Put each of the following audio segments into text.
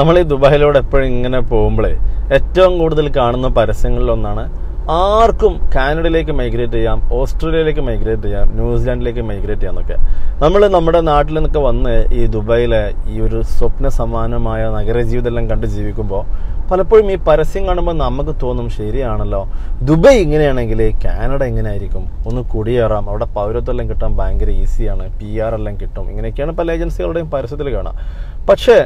നമ്മൾ ഈ ദുബായിലൂടെ എപ്പോഴും ഇങ്ങനെ പോകുമ്പോഴേ ഏറ്റവും കൂടുതൽ കാണുന്ന പരസ്യങ്ങളിലൊന്നാണ് ആർക്കും കാനഡയിലേക്ക് മൈഗ്രേറ്റ് ചെയ്യാം ഓസ്ട്രേലിയയിലേക്ക് മൈഗ്രേറ്റ് ചെയ്യാം ന്യൂസിലാൻഡിലേക്ക് മൈഗ്രേറ്റ് ചെയ്യാം എന്നൊക്കെ. നമ്മൾ നമ്മുടെ നാട്ടിൽ നിന്നൊക്കെ വന്ന് ഈ ദുബായിലെ ഈ ഒരു സ്വപ്ന സമാനമായ നഗരജീവിതം ജീവിതമെല്ലാം കണ്ട് ജീവിക്കുമ്പോൾ പലപ്പോഴും ഈ പരസ്യം കാണുമ്പോൾ നമുക്ക് തോന്നും ശരിയാണല്ലോ. ദുബായ് ഇങ്ങനെയാണെങ്കിൽ കാനഡ എങ്ങനെയായിരിക്കും? ഒന്ന് കുടിയേറാം. അവിടെ പൗരത്വം എല്ലാം കിട്ടാൻ ഭയങ്കര ഈസിയാണ് പി ആർ എല്ലാം കിട്ടും. ഇങ്ങനെയൊക്കെയാണ് പല ഏജൻസികളുടെയും പരസ്യത്തിൽ കാണാം. പക്ഷേ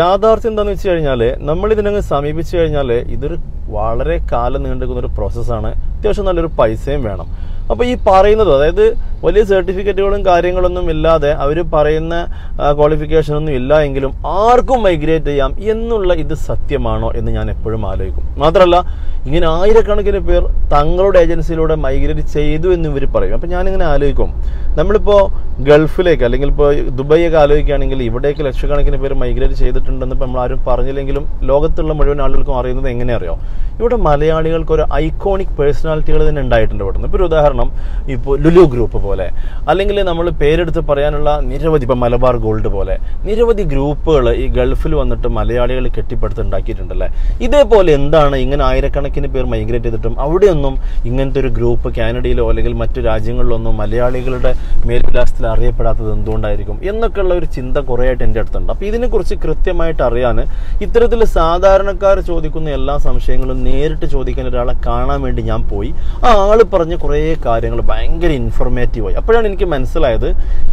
യാഥാർത്ഥ്യം എന്താണെന്ന് വെച്ച് കഴിഞ്ഞാൽ നമ്മൾ ഇതിനങ്ങ് സമീപിച്ചു കഴിഞ്ഞാൽ ഇതൊരു വളരെ കാലം നീണ്ടുനിൽക്കുന്ന ഒരു പ്രോസസ്സാണ് അത്യാവശ്യം നല്ലൊരു പൈസയും വേണം. അപ്പോൾ ഈ പറയുന്നത് അതായത് വലിയ സർട്ടിഫിക്കറ്റുകളും കാര്യങ്ങളൊന്നും ഇല്ലാതെ അവർ പറയുന്ന ക്വാളിഫിക്കേഷനൊന്നും ഇല്ല എങ്കിലും ആർക്കും മൈഗ്രേറ്റ് ചെയ്യാം എന്നുള്ള ഇത് സത്യമാണോ എന്ന് ഞാൻ എപ്പോഴും ആലോചിക്കും. മാത്രമല്ല ഇങ്ങനെ ആയിരക്കണക്കിന് പേർ തങ്ങളുടെ ഏജൻസിയിലൂടെ മൈഗ്രേറ്റ് ചെയ്തു എന്ന് ഇവർ പറയും. അപ്പം ഞാനിങ്ങനെ ആലോചിക്കും. നമ്മളിപ്പോൾ ഗൾഫിലേക്ക് അല്ലെങ്കിൽ ഇപ്പോൾ ദുബൈയൊക്കെ ആലോചിക്കുകയാണെങ്കിൽ ഇവിടേക്ക് ലക്ഷക്കണക്കിന് പേർ മൈഗ്രേറ്റ് ചെയ്തിട്ടുണ്ടെന്ന് ഇപ്പം നമ്മൾ ആരും പറഞ്ഞില്ലെങ്കിലും ലോകത്തുള്ള മുഴുവൻ ആളുകൾക്കും അറിയുന്നത് എങ്ങനെ അറിയോ? ഇവിടെ മലയാളികൾക്ക് ഒരു ഐക്കോണിക് പേഴ്സണാലിറ്റികൾ തന്നെ ഉണ്ടായിട്ടുണ്ട് ഇവിടെ ഇപ്പോൾ ഒരു ഉദാഹരണം ഇപ്പോൾ ലുലു ഗ്രൂപ്പ് പോലെ. അല്ലെങ്കിൽ നമ്മൾ പേരെടുത്ത് പറയാനുള്ള നിരവധി ഇപ്പം മലബാർ ഗോൾഡ് പോലെ. നിരവധി ഗ്രൂപ്പുകൾ ഈ ഗൾഫിൽ വന്നിട്ട് മലയാളികൾ കെട്ടിപ്പടുത്ത് ഉണ്ടാക്കിയിട്ടുണ്ടല്ലേ? ഇതേപോലെ എന്താണ് ഇങ്ങനെ ആയിരക്കണക്കിന് പേർ മൈഗ്രേറ്റ് ചെയ്തിട്ടും അവിടെയൊന്നും ഇങ്ങനത്തെ ഒരു ഗ്രൂപ്പ് കാനഡയിലോ അല്ലെങ്കിൽ മറ്റു രാജ്യങ്ങളിലൊന്നും മലയാളികളുടെ മേൽവിലാസത്തിൽ അറിയപ്പെടാത്തത് എന്തുകൊണ്ടായിരിക്കും എന്നൊക്കെയുള്ള ഒരു ചിന്ത കുറേ ആയിട്ട് എന്റെ അടുത്തുണ്ട്. അപ്പോൾ ഇതിനെക്കുറിച്ച് കൃത്യമായിട്ട് അറിയാൻ ഇത്തരത്തിൽ സാധാരണക്കാർ ചോദിക്കുന്ന എല്ലാ സംശയങ്ങളും നേരിട്ട് ചോദിക്കാൻ ഒരാളെ കാണാൻ വേണ്ടി ഞാൻ പോയി. ആ ആൾ പറഞ്ഞ കുറേ കാര്യങ്ങൾ ഭയങ്കര ഇൻഫർമേറ്റീവായി അപ്പോഴാണ് എനിക്ക് മനസ്സിലായത്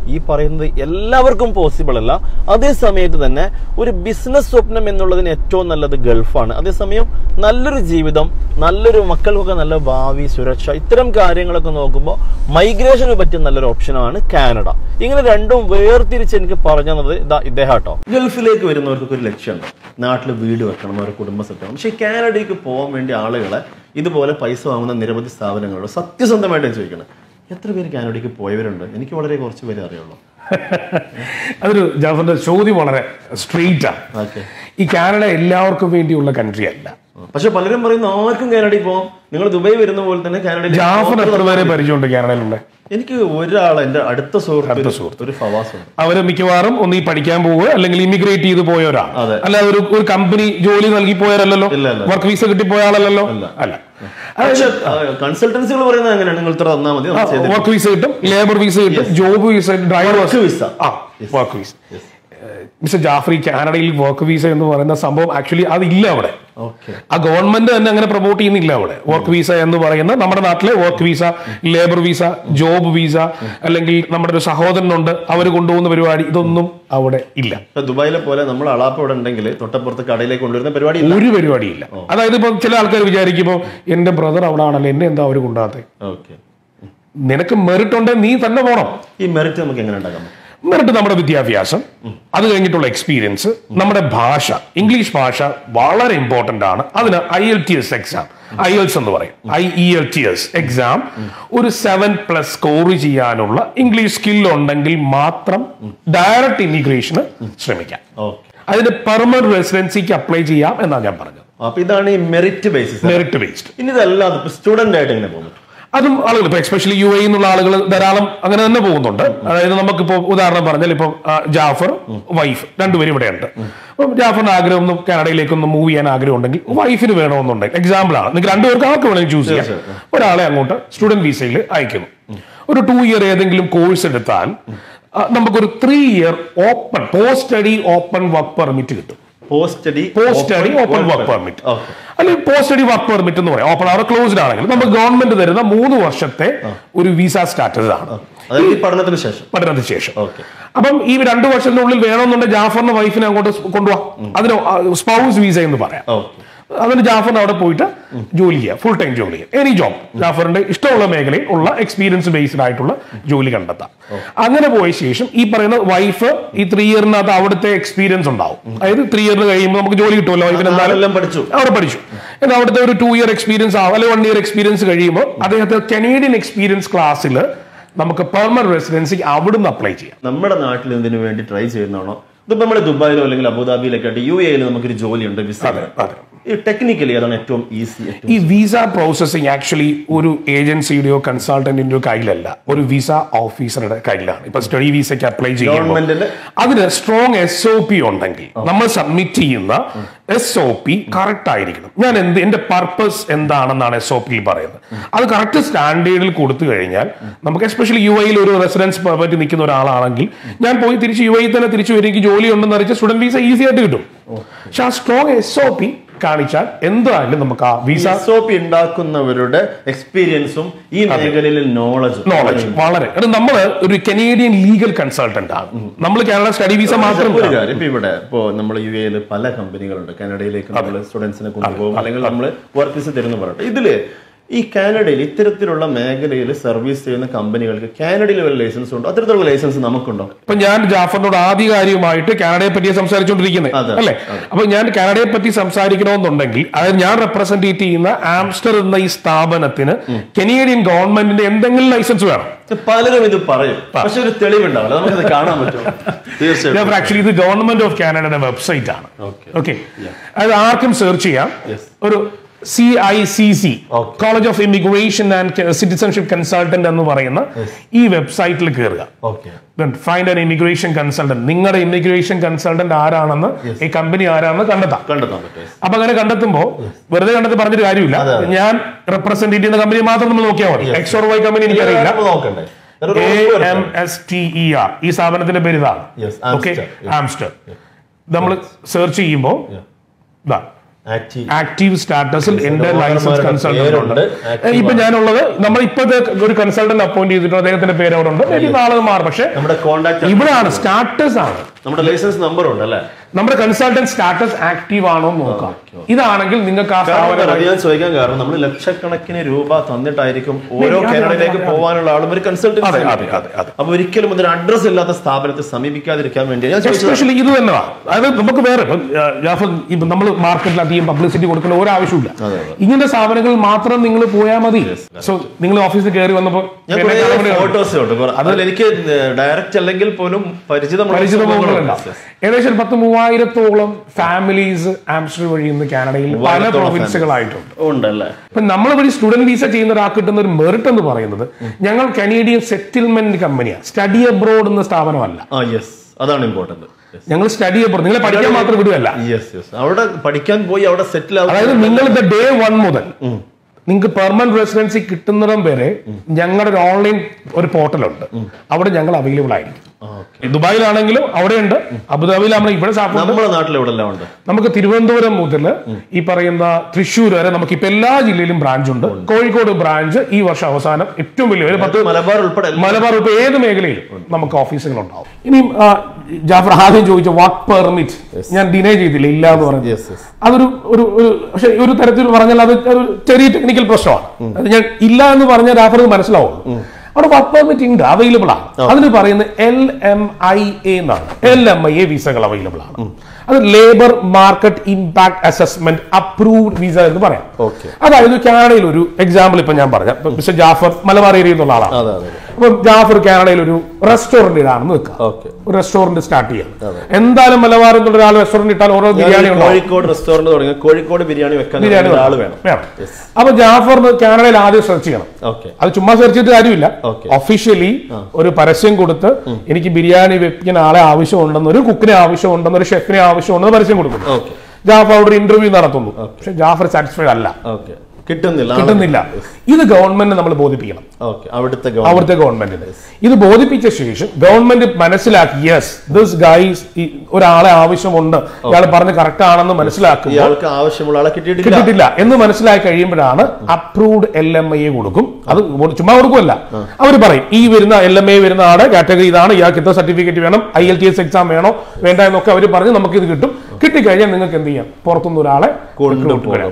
ഈ പറയുന്നത് എല്ലാവർക്കും പോസിബിൾ അല്ല. അതേ സമയത്ത് തന്നെ ഒരു ബിസിനസ് സ്വപ്നം എന്നുള്ളതിന് ഏറ്റവും നല്ലത് ഗൾഫാണ്. അതേസമയം നല്ലൊരു ജീവിതം നല്ലൊരു മക്കൾക്കൊക്കെ നല്ല ഭാവി സുരക്ഷ ഇത്തരം കാര്യങ്ങളൊക്കെ നോക്കുമ്പോൾ മൈഗ്രേഷന് പറ്റിയ നല്ലൊരു ഓപ്ഷനാണ് കാനഡ. ഇങ്ങനെ രണ്ടും വേർതിരിച്ച് എനിക്ക് പറഞ്ഞത് ഇതാ ഇദ്ദേഹം കേട്ടോ ഗൾഫിലേക്ക് വരുന്നവർക്കൊക്കെ ഒരു ലക്ഷ്യമുണ്ട്. നാട്ടിൽ വീട് വെക്കണം അവരുടെ കുടുംബം സെറ്റ് ചെയ്യണം പക്ഷേ കാനഡയ്ക്ക് പോകാൻ വേണ്ടി ആളുകളെ ഇതുപോലെ പൈസ വാങ്ങുന്ന നിരവധി സ്ഥാപനങ്ങളുണ്ട് സത്യസന്ധമായിട്ട് ഞാൻ ചോദിക്കണം എത്ര പേര് കാനഡയ്ക്ക് പോയവരുണ്ട്? എനിക്ക് വളരെ കുറച്ച് പേരെ അറിയുള്ളൂ. അതൊരു ജാഫറിന്റെ ചോദ്യം വളരെ സ്ട്രെയിറ്റ് ആണ് ഈ കാനഡ എല്ലാവർക്കും വേണ്ടിയുള്ള കൺട്രി അല്ല. പക്ഷെ പലരും പറയുന്നു ആർക്കും കാനഡയിൽ പോകാം നിങ്ങൾ ദുബായ് വരുന്ന പോലെ തന്നെ കാനഡയിൽ ജാഫർ എത്ര പേരെ പരിചയമുണ്ട് കാനഡയിലുള്ള? എനിക്ക് ഒരാൾ എന്റെ അടുത്ത സുഹൃത്ത് സുഹൃത്ത്. ഒരു ഫവാസ് അവർ മിക്കവാറും ഒന്ന് ഈ പഠിക്കാൻ പോവുക അല്ലെങ്കിൽ ഇമിഗ്രേറ്റ് ചെയ്ത് പോയവരാ അല്ല ഒരു ഒരു കമ്പനി ജോലി നൽകി ഇല്ല. വർക്ക് വീസ കിട്ടി പോയ ആളല്ലല്ലോ? അല്ല. കൺസൾട്ടൻസികൾ പറയുന്നത് അങ്ങനെയാണ് നിങ്ങൾ ഇത്ര തന്നാൽ മതി വർക്ക് വീസ കിട്ടും ലേബർ വീസ കിട്ടും ജോബ് വീസ ഡ്രൈവർ വീസ. ആ വർക്ക് വീസ മിസ്റ്റർ ജാഫറി കാനഡയിൽ വർക്ക് വീസ എന്ന് പറയുന്ന സംഭവം ആക്ച്വലി അതില്ല അവിടെ. ആ ഗവൺമെന്റ് തന്നെ അങ്ങനെ പ്രൊമോട്ട് ചെയ്യുന്നില്ല അവിടെ. വർക്ക് വിസ എന്ന് പറയുന്ന നമ്മുടെ നാട്ടിലെ work visa labour visa job visa അല്ലെങ്കിൽ നമ്മുടെ ഒരു സഹോദരനുണ്ട് അവർ കൊണ്ടുപോകുന്ന പരിപാടി ഇതൊന്നും അവിടെ ഇല്ല. ദുബായിലെ പോലെ നമ്മൾ അളാപ്പ് ഇവിടെ ഉണ്ടെങ്കിൽ തൊട്ടപ്പുറത്ത് കടയിലേക്ക് കൊണ്ടുവരുന്ന പരിപാടി ഒരു പരിപാടിയില്ല അതായത് ഇപ്പൊ ചില ആൾക്കാർ വിചാരിക്കുമ്പോൾ എന്റെ ബ്രദർ അവിടെ ആണല്ലോ എന്നെ എന്താ അവർ കൊണ്ടാകത്തെ നിനക്ക് മെറിറ്റ് ഉണ്ടെങ്കിൽ നീ തന്നെ പോണം. ഈ മെറിറ്റ് നമുക്ക് എങ്ങനെ ഉണ്ടാക്കാം? മെറിറ്റ് നമ്മുടെ വിദ്യാഭ്യാസം അത് കഴിഞ്ഞിട്ടുള്ള എക്സ്പീരിയൻസ് നമ്മുടെ ഭാഷ ഇംഗ്ലീഷ് ഭാഷ വളരെ ഇമ്പോർട്ടന്റ് ആണ്. അതിന് I L T S exam IELTS എന്ന് പറയും. I E L T S exam ഒരു സെവൻ പ്ലസ് സ്കോർ ചെയ്യാനുള്ള ഇംഗ്ലീഷ് സ്കിൽ ഉണ്ടെങ്കിൽ മാത്രം ഡയറക്റ്റ് ഇമിഗ്രേഷന് ശ്രമിക്കാം. അതിന് പെർമനന്റ് റെസിഡൻസിക്ക് അപ്ലൈ ചെയ്യാം എന്നാണ് ഞാൻ പറഞ്ഞത്. അപ്പൊ ഇതാണ് ഈ മെറിറ്റ് ബേസിസ് മെറിറ്റ് ബേസ്ഡ് ഇനി ഇതല്ലാതെ സ്റ്റുഡന്റ് ആയിട്ട് എങ്ങനെ പോകുന്നു അതും ആളുകൾ ഇപ്പൊ എക്സ്പെഷ്യലി യു എ എന്നുള്ള ആളുകൾ ധാരാളം അങ്ങനെ തന്നെ പോകുന്നുണ്ട്. അതായത് നമുക്കിപ്പോ ഉദാഹരണം പറഞ്ഞാൽ ഇപ്പൊ ജാഫർ വൈഫ് രണ്ടുപേരും ഇവിടെ ഉണ്ട് അപ്പം ജാഫറിന് ആഗ്രഹം ഒന്ന് കാനഡയിലേക്ക് ഒന്ന് മൂവ് ചെയ്യാൻ ആഗ്രഹം ഉണ്ടെങ്കിൽ വൈഫിന് വേണമെന്നുണ്ടെങ്കിൽ എക്സാമ്പിൾ ആണ്. നിങ്ങൾക്ക് രണ്ടുപേർക്ക് ആർക്ക് വേണമെങ്കിൽ ചൂസ് ചെയ്യാം. ഒരാളെ അങ്ങോട്ട് സ്റ്റുഡന്റ് വിസയിൽ അയക്കുന്നു. ഒരു ടു ഇയർ ഏതെങ്കിലും കോഴ്സ് എടുത്താൽ നമുക്കൊരു three year open post study open work permit കിട്ടും. Post study post study open work permit അല്ലെങ്കിൽ പോസ്റ്റ് സ്റ്റഡി വർക്ക് പെർമിറ്റ് എന്ന് പറയാം. ഓപ്പൺ അവർ ക്ലോസ്ഡ് ആണെങ്കിൽ നമുക്ക് ഗവൺമെന്റ് തരുന്ന മൂന്ന് വർഷത്തെ ഒരു വിസ സ്റ്റാറ്റസ് ആണ്. പഠനത്തിന് ശേഷം. പഠനത്തിന് ശേഷം. അപ്പം ഈ രണ്ട് വർഷത്തിനുള്ളിൽ വേണമെന്നുണ്ടെങ്കിൽ ജാഫറിന്റെ വൈഫിനെ അങ്ങോട്ട് കൊണ്ടുപോകാം അതിന് സ്പൗസ് വിസ എന്ന് പറയാം. അതിന് ജാഫറിന് അവിടെ പോയിട്ട് ജോലി ചെയ്യുക ഫുൾ ടൈം ജോലി ചെയ്യുക എനി ജോബ് ജാഫറിന്റെ ഇഷ്ടമുള്ള മേഖലയിൽ ഉള്ള എക്സ്പീരിയൻസ് ബേസ്ഡ് ആയിട്ടുള്ള ജോലി കണ്ടെത്താം. അങ്ങനെ പോയ ശേഷം ഈ പറയുന്ന വൈഫ് ഈ ത്രീ ഇയറിനകത്ത് അവിടുത്തെ എക്സ്പീരിയൻസ് ഉണ്ടാവും. അതായത് ത്രീ ഇയറിന് കഴിയുമ്പോൾ നമുക്ക് ജോലി കിട്ടുമല്ലോ. വൈഫിന് എന്തായാലും പഠിച്ചു. അവിടെ പഠിച്ചു. എന്നാൽ അവിടുത്തെ ഒരു ടു ഇയർ എക്സ്പീരിയൻസ് ആവും. അല്ലെങ്കിൽ വൺ ഇയർ എക്സ്പീരിയൻസ് കഴിയുമ്പോൾ അദ്ദേഹത്തെ കനേഡിയൻ എക്സ്പീരിയൻസ് ക്ലാസ്സിൽ നമുക്ക് പെർമനന്റ് റെസിഡൻസി അവിടുന്ന് അപ്ലൈ ചെയ്യാം. നമ്മുടെ നാട്ടിൽ ഇതിനു വേണ്ടി ട്രൈ ചെയ്യുന്നതാണോ? ഇതിപ്പോ നമ്മുടെ ദുബായിലോ അല്ലെങ്കിൽ അബുദാബിയിലൊക്കെ ആയിട്ട് യു എയിൽ നമുക്കൊരു ജോലിയുണ്ട് വിസ ടെക്നിക്കലി അതാണ് ഏറ്റവും ഈസി ഈ വിസ പ്രോസസ്സിംഗ് ആക്ച്വലി ഒരു ഏജൻസിയുടെയോ കൺസൾട്ടന്റിന്റെയോ കയ്യിലല്ല. ഒരു വിസ ഓഫീസറുടെ കയ്യിലാണ്. ഇപ്പൊ സ്റ്റഡി വിസയ്ക്ക് അപ്ലൈ ചെയ്യുമ്പോൾ അതിന് സ്ട്രോങ് എസ് ഒ പി ഉണ്ടെങ്കിൽ നമ്മൾ സബ്മിറ്റ് ചെയ്യുന്ന എസ് ഒ പി കറക്റ്റ് ആയിരിക്കണം. ഞാൻ എന്ത് എന്റെ പർപ്പസ് എന്താണെന്നാണ് എസ് ഒ പിയിൽ പറയുന്നത്. അത് കറക്റ്റ് സ്റ്റാൻഡേർഡിൽ കൊടുത്തു കഴിഞ്ഞാൽ നമുക്ക് എസ്പെഷ്യലി യു ഐയിൽ ഒരു റെസിഡൻസ് പെർമിറ്റ് നിൽക്കുന്ന ഒരാളാണെങ്കിൽ ഞാൻ പോയി തിരിച്ച് യു ഐ തന്നെ തിരിച്ചു വരും. എനിക്ക് ജോലി ഉണ്ടെന്ന് അറിയിച്ച സ്റ്റുഡന്റ് വിസ ഈസി ആയിട്ട് കിട്ടും. പക്ഷെ ആ സ്ട്രോങ് എസ് ഒ പി കാണിച്ചാൽ എന്തായാലും നമുക്ക് ആ വിസ എസ് ഒ പി ഉണ്ടാക്കുന്നവരുടെ എക്സ്പീരിയൻസും ഈ മേഖലയിൽ നോളജും നോളജ് വളരെ. അത് നമ്മൾ ഒരു കനേഡിയൻ ലീഗൽ കൺസൾട്ടന്റ് ആണ്. നമ്മൾ കാനഡ സ്റ്റഡി വിസ മാത്രം ഒരു കാര്യം ഇപ്പൊ ഇവിടെ ഇപ്പോ നമ്മൾ യു എയിൽ പല കമ്പനികളുണ്ട് കാനഡയിലേക്ക് നമ്മൾ സ്റ്റുഡൻസിനെ കൊണ്ടുപോകും. അല്ലെങ്കിൽ നമ്മൾ വർക്ക് വിസ തരുന്നു പറയട്ടെ ഇതിൽ ഈ കാനഡയിൽ ഇത്തരത്തിലുള്ള മേഖലയിൽ സർവീസ് ചെയ്യുന്ന കമ്പനികൾക്ക് കാനഡയിൽ വല്ല ലൈസൻസ് ഉണ്ടോ? അത്തരത്തിലുള്ള ലൈസൻസ് നമുക്കുണ്ടോ? ഇപ്പൊ ഞാൻ ജാഫറിനോട് ആധികാരികമായിട്ട് കാനഡയെ പറ്റി സംസാരിച്ചുകൊണ്ടിരിക്കുന്നത് അല്ലേ? അപ്പൊ ഞാൻ കാനഡയെ പറ്റി സംസാരിക്കണമെന്നുണ്ടെങ്കിൽ അതായത് ഞാൻ റെപ്രസെന്റേറ്റ് ചെയ്യുന്ന ആംസ്റ്റർ എന്ന ഈ സ്ഥാപനത്തിന് കനേഡിയൻ ഗവൺമെന്റിന്റെ എന്തെങ്കിലും ലൈസൻസ് വേണം. പലരും ഇത് പറയും. പക്ഷെ ഒരു തെളിവുണ്ടാവില്ല. നമുക്കത് കാണാൻ പറ്റും തീർച്ചയായിട്ടും. ആക്ച്വലി ഇത് ഗവൺമെന്റ് ഓഫ് കാനഡയുടെ വെബ്സൈറ്റ് ആണ്. ഓക്കെ അത് ആർക്കും സെർച്ച് ചെയ്യാം. ഒരു C I C C college of immigration and citizenship consultant എന്ന് പറയുന്ന ഈ വെബ്സൈറ്റിൽ കയറുക ഫൈൻഡ് ആൻ ഇമിഗ്രേഷൻ കൺസൾട്ടന്റ് നിങ്ങളുടെ ഇമിഗ്രേഷൻ കൺസൾട്ടന്റ് ആരാണെന്ന് ഈ കമ്പനി ആരാണെന്ന് കണ്ടെത്താം. അപ്പൊ അങ്ങനെ കണ്ടെത്തുമ്പോ വെറുതെ കണ്ടെത്തി പറഞ്ഞിട്ട് കാര്യമില്ല. ഞാൻ റെപ്രസെന്റ് ചെയ്യുന്ന കമ്പനി മാത്രം നമ്മൾ നോക്കിയാൽ മതി. എക്സ് ഓർ വൈ കമ്പനി എനിക്കറിയില്ല. A M S T E R ഈ സ്ഥാപനത്തിന്റെ പേര് ഇതാണ്. ഓക്കെ ആംസ്റ്റർ നമ്മൾ സെർച്ച് ചെയ്യുമ്പോൾ ഇതാ. ആക്റ്റീവ് സ്റ്റാറ്റസിൽ എന്റെ ലൈസൻസ് കൺസൾട്ടന്റ് ഉണ്ട്. ഇപ്പൊ ഞാനുള്ളത് നമ്മൾ ഇപ്പോഴത്തെ ഒരു കൺസൾട്ടന്റ് അപ്പോയിന്റ് ചെയ്തിട്ടുണ്ട്. അദ്ദേഹത്തിന്റെ പേര് അവിടെ ഉണ്ട്. നാളെ മാറും. പക്ഷെ ഇവിടെയാണ് സ്റ്റാറ്റസ് ആണ്. നമ്മുടെ ലൈസൻസ് നമ്പർ ഉണ്ട് അല്ലേ? നമ്മുടെ കൺസൾട്ടന്റ് സ്റ്റാറ്റസ് ആക്റ്റീവ് ആണോ എന്ന് നോക്കാം. ഇതാണെങ്കിൽ നിങ്ങൾക്ക് ആ ഞാൻ ചോദിക്കാൻ കാരണം നമ്മൾ ലക്ഷക്കണക്കിന് രൂപ തന്നിട്ടായിരിക്കും ഓരോ കാനഡയിലേക്ക് പോകാനുള്ള ആളും ഒരു കൺസൾട്ടന്റ് കൺസൾട്ടൻസി. അപ്പൊ ഒരിക്കലും ഒരു അഡ്രസ് ഇല്ലാത്ത സ്ഥാപനത്തെ സമീപിക്കാതിരിക്കാൻ വേണ്ടി എസ്പെഷ്യലി ഇത് തന്നെ അതായത് നമുക്ക് വേറെ ഇപ്പം, നമ്മൾ മാർക്കറ്റിൽ അധികം പബ്ലിസിറ്റി കൊടുക്കുന്ന ഒരു ആവശ്യമില്ല അതെ, ഇങ്ങനത്തെ സ്ഥാപനങ്ങൾ മാത്രം നിങ്ങൾ പോയാൽ മതി. സോ നിങ്ങൾ ഓഫീസിൽ കയറി വന്നപ്പോൾ. ഫോട്ടോസ് ഉണ്ട് അതിൽ എനിക്ക് ഡയറക്റ്റ് അല്ലെങ്കിൽ പോലും പരിചിതമുള്ള പരിചിത സംഭവങ്ങളുണ്ട്. മുഖങ്ങളുണ്ടാവും ഏകദേശം പത്ത് മൂവായിരത്തോളം ഫാമിലീസ് ആംസ്റ്റർ വഴി ഇന്ന് കാനഡയിൽ പല പ്രൊവിൻസുകളായിട്ടുണ്ട് ഉണ്ടല്ലേ? ഇപ്പൊ നമ്മൾ വഴി സ്റ്റുഡന്റ് വിസ ചെയ്യുന്ന ഒരാൾ കിട്ടുന്ന ഒരു മെറിറ്റ് എന്ന് പറയുന്നത് ഞങ്ങൾ കനേഡിയൻ സെറ്റിൽമെന്റ് കമ്പനിയാണ് സ്റ്റഡി അബ്രോഡ് എന്ന സ്ഥാപനമല്ല. അതാണ് ഇമ്പോർട്ടന്റ് ഞങ്ങൾ സ്റ്റഡി അബ്രോഡ് നിങ്ങളെ പഠിക്കാൻ മാത്രം വിടുകയല്ല. അവിടെ പഠിക്കാൻ പോയി അവിടെ സെറ്റിൽ അതായത് നിങ്ങൾ ഡേ വൺ മുതൽ നിങ്ങൾക്ക് പെർമനന്റ് റെസിഡൻസി കിട്ടുന്നിടം വരെ ഞങ്ങളുടെ ഒരു ഓൺലൈൻ ഒരു പോർട്ടലുണ്ട് അവിടെ ഞങ്ങൾ അവൈലബിൾ ആയിരിക്കും. ദുബായിലാണെങ്കിലും അവിടെയുണ്ട്. അബുദാബിയിലാണെങ്കിൽ ഇവിടെ ഉണ്ട്? നമുക്ക് തിരുവനന്തപുരം മുതൽ ഈ പറയുന്ന തൃശ്ശൂർ വരെ നമുക്ക് ഇപ്പൊ എല്ലാ ജില്ലയിലും ബ്രാഞ്ച് ഉണ്ട്. കോഴിക്കോട് ബ്രാഞ്ച് ഈ വർഷം അവസാനം ഏറ്റവും വലിയ ഒരു പത്ത് മലബാർ ഉൾപ്പെടെ മലബാർ ഉൾപ്പെടെ ഏത് മേഖലയിലും നമുക്ക് ഓഫീസുകൾ ഉണ്ടാവും. ഇനിയും ആ, ജാഫർ ആദ്യം ചോദിച്ച വർക്ക് പെർമിറ്റ് ഞാൻ ഡിനൈ ചെയ്തില്ല ഇല്ല എന്ന് പറഞ്ഞു. അതൊരു ഒരു ഒരു പക്ഷെ ഒരു തരത്തിൽ പറഞ്ഞാൽ അത് ഒരു ചെറിയ ടെക്നിക്കൽ പ്രശ്നമാണ്. അത് ഞാൻ ഇല്ല എന്ന് പറഞ്ഞാൽ ജാഫർ അത് മനസ്സിലാവും അവിടെ വർക്ക് പെർമിറ്റ് ഉണ്ട് അവൈലബിൾ ആണ്. അതിന് പറയുന്നത് എൽ എം ഐ എ എന്നാണ്. എൽ എം ഐ എ വിസകൾ അവൈലബിൾ ആണ്. അത് labour market impact assessment approved visa എന്ന് പറയാം. അതായത് കാനഡയിൽ ഒരു എക്സാമ്പിൾ ഇപ്പൊ ഞാൻ പറഞ്ഞ മിസ്റ്റർ ജാഫർ മലബാർ ഏരിയ എന്നുള്ള ആളാണ് അതെ ജാഫർ കാനഡയിൽ ഒരു റെസ്റ്റോറന്റ് ഇടാണെന്ന് വെക്കാം ഒരു റെസ്റ്റോറന്റ് സ്റ്റാർട്ട് ചെയ്യാം. എന്തായാലും മലബാറിൽ നിന്നുള്ള ഒരാൾ റെസ്റ്റോറന്റ് ഇട്ടാൽ ഓരോ ബിരിയാണി കോഴിക്കോട് റെസ്റ്റോറന്റ് തുടങ്ങി കോഴിക്കോട് ബിരിയാണി വെക്കാൻ ബിരിയാണി വേണം. അപ്പൊ ജാഫറിന് കാനഡയിൽ ആദ്യം സെർച്ച് ചെയ്യണം. അത് ചുമ്മാ സെർച്ച് ചെയ്തിട്ട് കാര്യമില്ല. ഒഫീഷ്യലി ഒരു പരസ്യം കൊടുത്ത് എനിക്ക് ബിരിയാണി വെക്കുന്ന ആളെ ആവശ്യമുണ്ടെന്ന് ഒരു കുക്കിനെ ആവശ്യമുണ്ടെന്ന് ഒരു ഷെഫിനെ ആവശ്യമുണ്ടെന്ന് പരസ്യം കൊടുക്കുന്നു. ജാഫർ അവിടെ ഇന്റർവ്യൂ നടത്തുന്നു. പക്ഷെ ജാഫർ സാറ്റിസ്ഫൈഡ് അല്ല. കിട്ടുന്നില്ല. കിട്ടുന്നില്ല. ഇത് ഗവൺമെന്റ് നമ്മൾ ബോധിപ്പിക്കണം. അവിടുത്തെ അവിടുത്തെ ഗവൺമെന്റിന് ഇത് ബോധിപ്പിച്ച ശേഷം ഗവൺമെന്റ് മനസ്സിലാക്കി യെസ് ദിസ് ഗൈസ് ഒരാളെ ആവശ്യമുണ്ട്. ഇയാൾ പറഞ്ഞ് കറക്റ്റ് ആണെന്ന് മനസ്സിലാക്കും. ഇയാൾക്ക് ആവശ്യമുള്ള ആളെ കിട്ടിയിട്ടില്ല. കിട്ടിയിട്ടില്ല. എന്ന് മനസ്സിലാക്കി കഴിയുമ്പോഴാണ് അപ്രൂവ്ഡ് എൽ എം ഐ കൊടുക്കും. അത് ചുമ്മാ കൊടുക്കുമല്ല അവർ പറയും ഈ വരുന്ന എൽ എം ഐ വരുന്ന ആടെ കാറ്റഗറി ഇതാണ്. ഇയാൾക്ക് ഇത്ര സർട്ടിഫിക്കറ്റ് വേണം. I L T S exam വേണോ? വേണ്ട എന്നൊക്കെ അവർ പറഞ്ഞ് നമുക്ക് ഇത് കിട്ടും. കിട്ടിക്കഴിഞ്ഞാൽ നിങ്ങൾക്ക് എന്ത് ചെയ്യാം? പുറത്തുനിന്ന് ഒരാളെ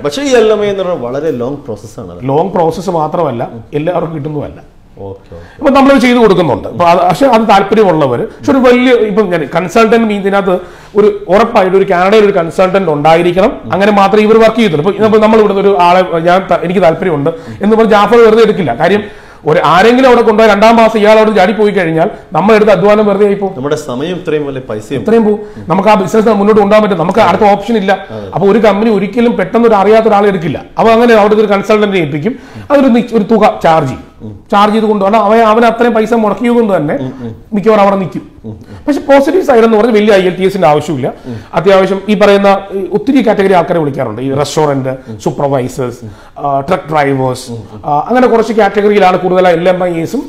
പക്ഷേ ഈ എൽ എം ഐ എന്ന് പറഞ്ഞാൽ വളരെ ലോങ് പ്രോസസ് ആണ് അത് ലോങ് പ്രോസസ്സ് മാത്രമല്ല എല്ലാവർക്കും കിട്ടുന്നതല്ല ഓക്കെ ഇപ്പൊ നമ്മൾ ചെയ്ത് കൊടുക്കുന്നുണ്ട്. പക്ഷെ അത് താല്പര്യമുള്ളവർ പക്ഷെ ഒരു വലിയ ഇപ്പം ഞാൻ കൺസൾട്ടന്റ് മീൻസിനകത്ത് ഒരു ഉറപ്പായിട്ട് ഒരു കാനഡയിൽ ഒരു കൺസൾട്ടന്റ് ഉണ്ടായിരിക്കണം. അങ്ങനെ മാത്രമേ ഇവർ വർക്ക് ചെയ്തുള്ളൂ ഇപ്പൊ നമ്മൾ ഇവിടുന്ന് ഒരു ആളെ ഞാൻ എനിക്ക് താല്പര്യമുണ്ട് എന്ന് പറഞ്ഞ് ജാഫർ വെറുതെ എടുക്കില്ല. കാര്യം ഒരു ആരെങ്കിലും അവിടെ കൊണ്ടുപോയി രണ്ടാം മാസം ഇയാളോട് ചാടി പോയി കഴിഞ്ഞാൽ നമ്മൾ എടുത്ത് അധ്വാനം വെറുതെ ആയി പോകും. നമ്മുടെ സമയം ഇത്രയും വലിയ പൈസ ഇത്രയും പോകും. നമുക്ക് ആ ബിസിനസ് മുന്നോട്ട് കൊണ്ടുപോകാൻ പറ്റും. നമുക്ക് അടുത്ത ഓപ്ഷൻ ഇല്ല. അപ്പൊ ഒരു കമ്പനി ഒരിക്കലും പെട്ടെന്ന് ഒരു അറിയാത്ത ഒരാളെ എടുക്കില്ല. അപ്പൊ അങ്ങനെ അവിടെ ഒരു കൺസൾട്ടന്റ് ഏൽപ്പിക്കും. അതൊരു ഒരു തുക ചാർജ് ചെയ്യും. ചാർജ് ചെയ്ത് കൊണ്ടുവന്ന അവൻ അവൻ അത്രയും പൈസ മുടക്കിയത് കൊണ്ട് തന്നെ മിക്കവാറും അവിടെ നിൽക്കും. പക്ഷെ പോസിറ്റീവ് സൈഡ് എന്ന് പറഞ്ഞാൽ വലിയ ഐ എൽ ടി എസിന്റെ ആവശ്യമില്ല അത്യാവശ്യം ഈ പറയുന്ന ഒത്തിരി കാറ്റഗറി ആൾക്കാരെ വിളിക്കാറുണ്ട്. ഈ റെസ്റ്റോറന്റ് സൂപ്പർവൈസേഴ്സ് ട്രക്ക് ഡ്രൈവേഴ്സ് അങ്ങനെ കുറച്ച് കാറ്റഗറിയിലാണ് കൂടുതൽ എൽ എം ഐ എസും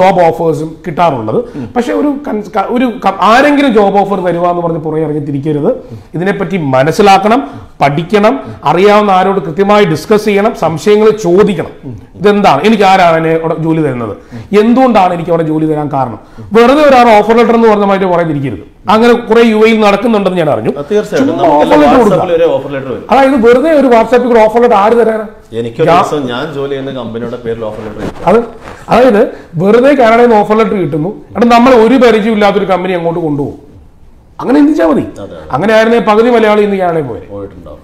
ജോബ് ഓഫേഴ്സും കിട്ടാറുള്ളത്. പക്ഷെ ഒരു ഒരു ആരെങ്കിലും ജോബ് ഓഫർ തരുക എന്ന് പറഞ്ഞ് പുറകെ ഇറങ്ങി തിരിക്കരുത്. ഇതിനെപ്പറ്റി മനസ്സിലാക്കണം പഠിക്കണം അറിയാവുന്ന ആരോട് കൃത്യമായി ഡിസ്കസ് ചെയ്യണം സംശയങ്ങൾ ചോദിക്കണം. ഇതെന്താണ്? എനിക്ക് ആരാണ് എന്നെ അവിടെ ജോലി തരുന്നത്. എന്തുകൊണ്ടാണ് എനിക്ക് അവിടെ ജോലി തരാൻ കാരണം? വെറുതെ ഒരാൾ ഓഫർ ലെറ്റർ എന്ന് പറഞ്ഞ മാതിരി അങ്ങനെ കുറെ യു എയിൽ നടക്കുന്നുണ്ടെന്ന് ഞാൻ അറിഞ്ഞു. ഓഫർ ലെറ്റർ അതായത് വെറുതെ ഒരു വാട്സാപ്പിൽ കൂടെ ഓഫർ ലെറ്റർ ആര് തരാനാ? എനിക്കൊരു ദിവസം ഞാൻ ജോലി ചെയ്യുന്ന കമ്പനിയുടെ പേരിൽ ഓഫർ ലെറ്റർ അത് അതായത് വെറുതെ കാനഡയിൽ നിന്ന് ഓഫർ ലെറ്റർ കിട്ടുന്നു. എന്നിട്ട് നമ്മൾ ഒരു പരിചയം പരിചയമില്ലാത്തൊരു കമ്പനി അങ്ങോട്ട് കൊണ്ടുപോകും. അങ്ങനെ എന്തിച്ചാൽ മതി. അങ്ങനെ ആയിരുന്നേ പകുതി മലയാളി ഇന്ന് കാനഡയിൽ പോയത് പോയിട്ടുണ്ടാവും.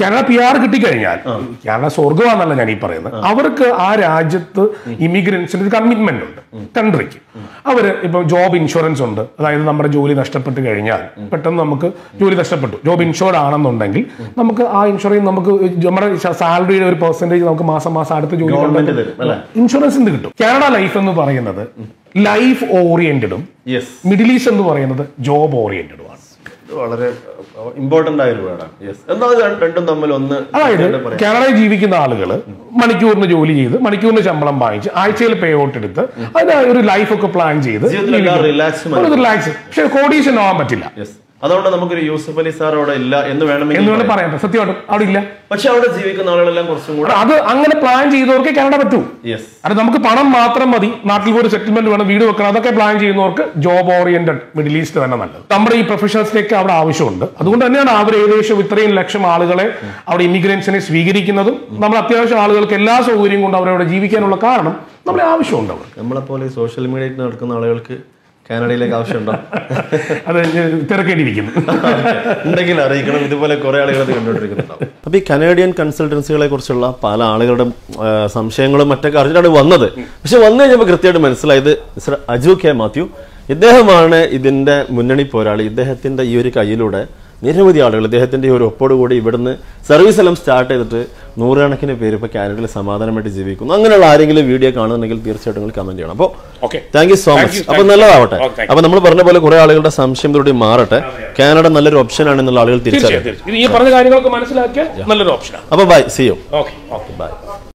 കാനഡ പി ആർ കിട്ടിക്കഴിഞ്ഞാൽ കാനഡ സ്വർഗമാണെന്നല്ല ഞാൻ ഈ പറയുന്നത്. അവർക്ക് ആ രാജ്യത്ത് ഇമിഗ്രൻസിന് ഒരു കമ്മിറ്റ്മെന്റ് ഉണ്ട് കൺട്രിക്ക് അവർ ഇപ്പൊ ജോബ് ഇൻഷുറൻസ് ഉണ്ട്. അതായത് നമ്മുടെ ജോലി നഷ്ടപ്പെട്ട് കഴിഞ്ഞാൽ പെട്ടെന്ന് നമുക്ക് ജോലി നഷ്ടപ്പെട്ടു. ജോബ് ഇൻഷുർഡ് ആണെന്നുണ്ടെങ്കിൽ നമുക്ക് ആ ഇൻഷുറൻസ് നമുക്ക് നമ്മുടെ സാലറിയുടെ ഒരു പെർസെന്റേജ് നമുക്ക് മാസം മാസം അടുത്ത ജോലി ഇൻഷുറൻസ് എന്ത് കിട്ടും. കാനഡ ലൈഫ് എന്ന് പറയുന്നത് ലൈഫ് ഓറിയന്റഡും മിഡിൽ ഈസ്റ്റ് എന്ന് പറയുന്നത് ജോബ് ഓറിയന്റഡും ആണ്. വളരെ ഇമ്പോർട്ടന്റ് ആയ ഒരു വേർഡാണ്. യെസ് രണ്ടും തമ്മിൽ ഒന്ന് അതായത്? കാനഡയിൽ ജീവിക്കുന്ന ആളുകൾ മണിക്കൂറിന് ജോലി ചെയ്ത് മണിക്കൂറിന് ശമ്പളം വാങ്ങിച്ച് ആഴ്ചയിൽ പേ ഔട്ട് എടുത്ത് അതിന് ഒരു ലൈഫ് ഒക്കെ പ്ലാൻ ചെയ്ത് റിലാക്സ് പക്ഷെ കോടീഷൻ ആവാൻ പറ്റില്ല. അതുകൊണ്ട് നമുക്കൊരു യൂസഫ് അലി സാർ അവിടെ ഇല്ല എന്ന് വേണമെങ്കിൽ വേണം പറയാം. സത്യമായിട്ടും. അവിടെ ഇല്ല. പക്ഷെ അവിടെ ജീവിക്കുന്ന ആളുകളെല്ലാം കുറച്ചും കൂടെ അത് അങ്ങനെ പ്ലാൻ ചെയ്തവർക്ക് കാനഡ പറ്റൂ. യെസ് അത് നമുക്ക് പണം മാത്രം മതി. നാട്ടിൽ പോയി സെറ്റിൽമെന്റ് വേണം വീട് വെക്കണം അതൊക്കെ പ്ലാൻ ചെയ്യുന്നവർക്ക് ജോബ് ഓറിയന്റഡ് മിഡിൽ ഈസ്റ്റ് തന്നെ നല്ലത്. നമ്മുടെ ഈ പ്രൊഫഷണൽസിലേക്ക് അവിടെ ആവശ്യമുണ്ട്. അതുകൊണ്ട് തന്നെയാണ് അവർ ഏകദേശം ഇത്രയും ലക്ഷം ആളുകളെ അവിടെ ഇമിഗ്രൻസിനെ സ്വീകരിക്കുന്നതും നമ്മൾ അത്യാവശ്യം ആളുകൾക്ക് എല്ലാ സൗകര്യം കൊണ്ട് അവരവിടെ ജീവിക്കാനുള്ള കാരണം നമ്മളെ ആവശ്യമുണ്ട് അവർ നമ്മളെപ്പോലെ സോഷ്യൽ മീഡിയയിൽ നടക്കുന്ന ആളുകൾക്ക് കാനഡയിലേക്ക് ആവശ്യമുണ്ടോ? അത് തിരക്കേണ്ടിയിരിക്കുന്നു. ഉണ്ടെങ്കിൽ അറിയിക്കണം. ഇതുപോലെ കുറേ ആളുകൾ അത് കണ്ടുകൊണ്ടിരിക്കുന്നുണ്ടാവും. അപ്പൊ ഈ കനേഡിയൻ കൺസൾട്ടൻസികളെ കുറിച്ചുള്ള പല ആളുകളുടെ സംശയങ്ങളും മറ്റൊക്കെ അറിഞ്ഞിട്ടാണ് വന്നത്. പക്ഷെ വന്നു കഴിഞ്ഞപ്പോൾ കൃത്യമായിട്ട് മനസ്സിലായത് മിസ്റ്റർ അജു കെ മാത്യു. ഇദ്ദേഹമാണ് ഇതിന്റെ മുന്നണി പോരാളി. ഇദ്ദേഹത്തിന്റെ ഈ ഒരു കയ്യിലൂടെ നിരവധി ആളുകൾ അദ്ദേഹത്തിന്റെ ഒരു ഒപ്പോടുകൂടി ഇവിടുന്ന് സർവീസ് എല്ലാം സ്റ്റാർട്ട് ചെയ്തിട്ട് നൂറുകണക്കിന് പേര് ഇപ്പോൾ കാനഡയിൽ സമാധാനമായിട്ട് ജീവിക്കുന്നു. അങ്ങനെയുള്ള ആരെങ്കിലും വീഡിയോ കാണുന്നുണ്ടെങ്കിൽ തീർച്ചയായിട്ടും നിങ്ങൾ കമന്റ് ചെയ്യണം. അപ്പോൾ okay thank you so much അപ്പോൾ നല്ലതാവട്ടെ. Okay, thank you. അപ്പൊ നമ്മൾ പറഞ്ഞ പോലെ കുറേ ആളുകളുടെ സംശയം കൂടി മാറട്ടെ. കാനഡ നല്ലൊരു ഓപ്ഷൻ ആണെന്നുള്ള ആളുകൾ തിരിച്ചറിയാം ഈ പറഞ്ഞ കാര്യങ്ങളൊക്കെ മനസ്സിലാക്കിയാൽ നല്ലൊരു ഓപ്ഷൻ അപ്പോൾ bye see you okay okay bye